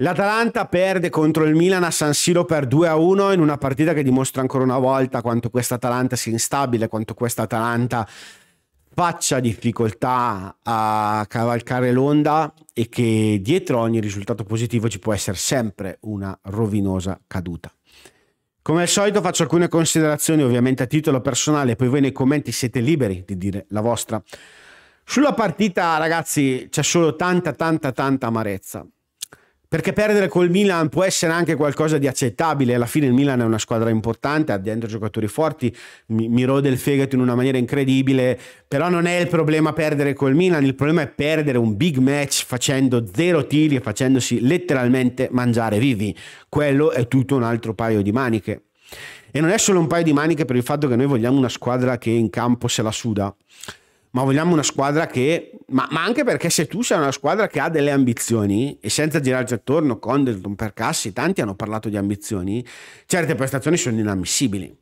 L'Atalanta perde contro il Milan a San Siro per 2-1 in una partita che dimostra ancora una volta quanto questa Atalanta sia instabile, quanto questa Atalanta faccia difficoltà a cavalcare l'onda e che dietro ogni risultato positivo ci può essere sempre una rovinosa caduta. Come al solito faccio alcune considerazioni ovviamente a titolo personale, poi voi nei commenti siete liberi di dire la vostra. Sulla partita ragazzi c'è solo tanta tanta tanta amarezza. Perché perdere col Milan può essere anche qualcosa di accettabile. Alla fine il Milan è una squadra importante, ha dentro giocatori forti, mi, mi rode il fegato in una maniera incredibile. Però non è il problema perdere col Milan, il problema è perdere un big match facendo zero tiri e facendosi letteralmente mangiare vivi. Quello è tutto un altro paio di maniche. E non è solo un paio di maniche per il fatto che noi vogliamo una squadra che in campo se la suda ma vogliamo una squadra che, ma, ma, anche perché se tu sei una squadra che ha delle ambizioni e senza girarci attorno, Condleton, Percassi, tanti hanno parlato di ambizioni, certe prestazioni sono inammissibili.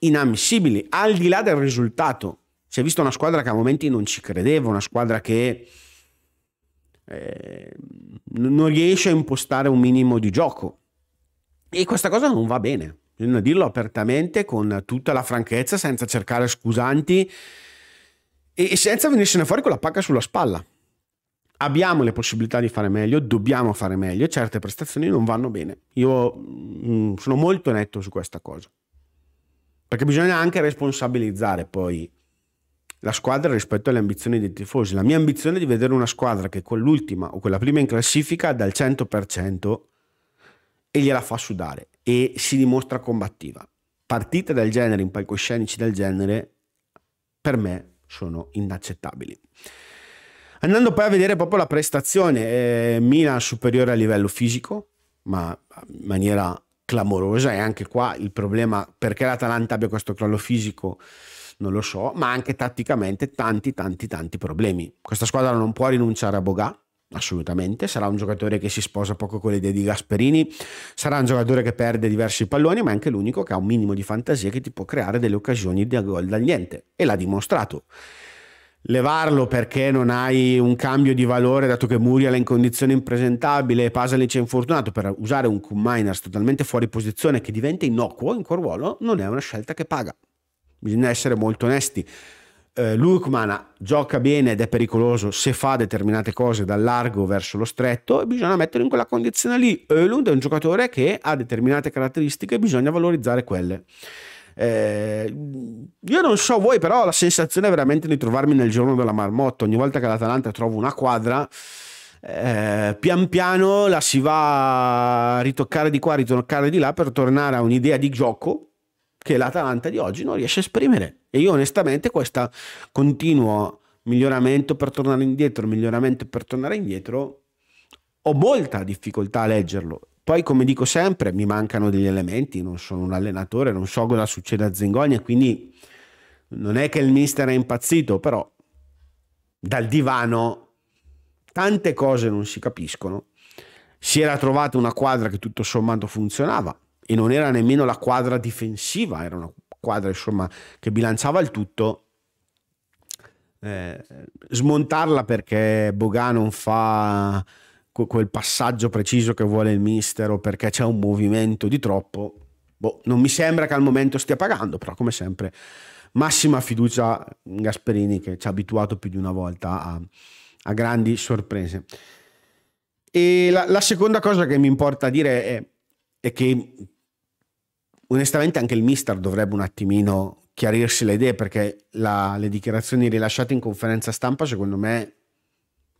Inammissibili, al di là del risultato. Si è visto una squadra che a momenti non ci credeva, una squadra che eh, non riesce a impostare un minimo di gioco. E questa cosa non va bene, bisogna dirlo apertamente, con tutta la franchezza, senza cercare scusanti e senza venirsene fuori con la pacca sulla spalla. Abbiamo le possibilità di fare meglio, dobbiamo fare meglio, certe prestazioni non vanno bene. Io mh, mm, sono molto netto su questa cosa. Perché bisogna anche responsabilizzare poi la squadra rispetto alle ambizioni dei tifosi. La mia ambizione è di vedere una squadra che con l'ultima o quella prima in classifica dà il 100% e gliela fa sudare e si dimostra combattiva. Partite del genere, in palcoscenici del genere, per me sono inaccettabili. Andando poi a vedere proprio la prestazione, eh, Milan superiore a livello fisico, ma in maniera clamorosa e anche qua il problema perché l'Atalanta abbia questo crollo fisico non lo so, ma anche tatticamente tanti tanti tanti problemi. Questa squadra non può rinunciare a Boga, assolutamente, sarà un giocatore che si sposa poco con le idee di Gasperini, sarà un giocatore che perde diversi palloni, ma è anche l'unico che ha un minimo di fantasia che ti può creare delle occasioni di gol dal niente e l'ha dimostrato. Levarlo perché non hai un cambio di valore dato che Muriel è in condizione impresentabile e Pasalic è infortunato per usare un Q Miners totalmente fuori posizione che diventa innocuo in quel ruolo non è una scelta che paga. Bisogna essere molto onesti eh, Lukman gioca bene ed è pericoloso se fa determinate cose dal largo verso lo stretto e bisogna metterlo in quella condizione lì. Ölund è un giocatore che ha determinate caratteristiche e bisogna valorizzare quelle. Eh, io non so voi, però la sensazione veramente di trovarmi nel giorno della marmotta. Ogni volta che l'Atalanta trova una quadra, eh, pian piano la si va a ritoccare di qua, a ritoccare di là per tornare a un'idea di gioco che l'Atalanta di oggi non riesce a esprimere. E io onestamente questo continuo miglioramento per tornare indietro, miglioramento per tornare indietro, ho molta difficoltà a leggerlo. Poi, come dico sempre, mi mancano degli elementi, non sono un allenatore, non so cosa succede a Zengogna, quindi non è che il mister è impazzito, però dal divano tante cose non si capiscono. Si era trovata una quadra che tutto sommato funzionava e non era nemmeno la quadra difensiva, era una quadra insomma, che bilanciava il tutto. Eh, smontarla perché Boga non fa quel passaggio preciso che vuole il mister o perché c'è un movimento di troppo. Boh, non mi sembra che al momento stia pagando, però come sempre massima fiducia in Gasperini che ci ha abituato più di una volta a, a grandi sorprese. E la, la, seconda cosa che mi importa dire è, è che onestamente anche il mister dovrebbe un attimino chiarirsi le idee perché la, le dichiarazioni rilasciate in conferenza stampa secondo me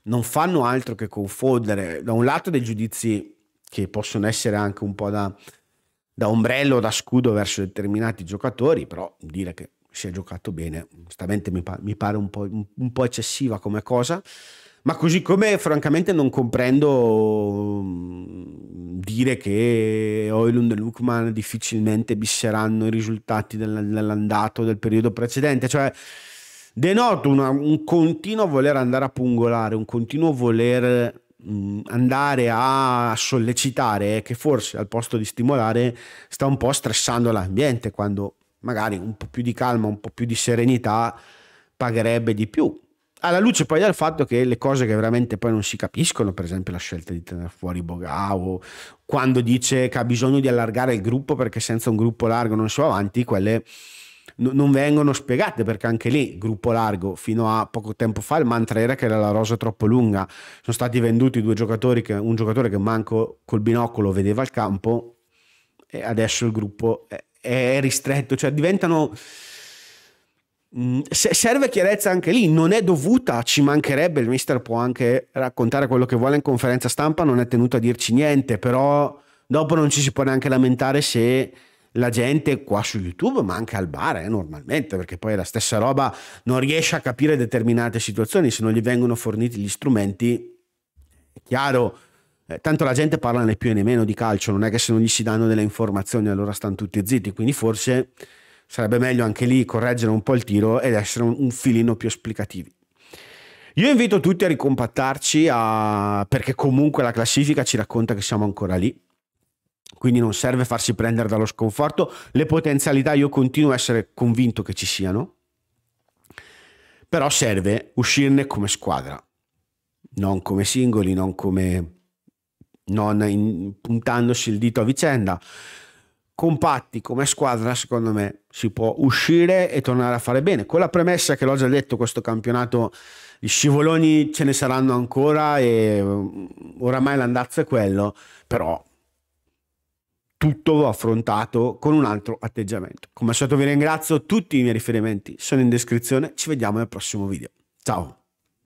non fanno altro che confondere da un lato dei giudizi che possono essere anche un po' da, da ombrello, da scudo verso determinati giocatori, però dire che si è giocato bene, onestamente mi, pa- mi pare un po', un, po' eccessiva come cosa. Ma così come francamente non comprendo mm, dire che Oilund e Lukman difficilmente bisseranno i risultati dell'andato del periodo precedente, cioè denoto una, un continuo voler andare a pungolare, un continuo voler mm, andare a sollecitare che forse al posto di stimolare sta un po' stressando l'ambiente quando magari un po' più di calma, un po' più di serenità pagherebbe di più. Alla luce poi del fatto che le cose che veramente poi non si capiscono, per esempio la scelta di tenere fuori Bogao, quando dice che ha bisogno di allargare il gruppo perché senza un gruppo largo non si va avanti, quelle non vengono spiegate perché anche lì gruppo largo fino a poco tempo fa il mantra era che era la rosa troppo lunga. Sono stati venduti due giocatori che, un giocatore che manco col binocolo vedeva il campo e adesso il gruppo è, è ristretto cioè diventano Mm, serve chiarezza anche lì, non è dovuta, ci mancherebbe, il mister può anche raccontare quello che vuole in conferenza stampa, non è tenuto a dirci niente, però dopo non ci si può neanche lamentare se la gente qua su YouTube, ma anche al bar eh, normalmente, perché poi è la stessa roba, non riesce a capire determinate situazioni, se non gli vengono forniti gli strumenti, è chiaro, eh, tanto la gente parla né più né meno di calcio, non è che se non gli si danno delle informazioni allora stanno tutti zitti, quindi forse sarebbe meglio anche lì correggere un po' il tiro ed essere un, un filino più esplicativi. Io invito tutti a ricompattarci a... perché comunque la classifica ci racconta che siamo ancora lì, quindi non serve farsi prendere dallo sconforto, le potenzialità io continuo a essere convinto che ci siano, però serve uscirne come squadra, non come singoli, non come non in, puntandosi il dito a vicenda, compatti come squadra, secondo me si può uscire e tornare a fare bene. Con la premessa che l'ho già detto, questo campionato gli scivoloni ce ne saranno ancora e mm, oramai l'andazzo è quello, però tutto va affrontato con un altro atteggiamento. Come al solito vi ringrazio, tutti i miei riferimenti sono in descrizione, ci vediamo nel prossimo video. Ciao!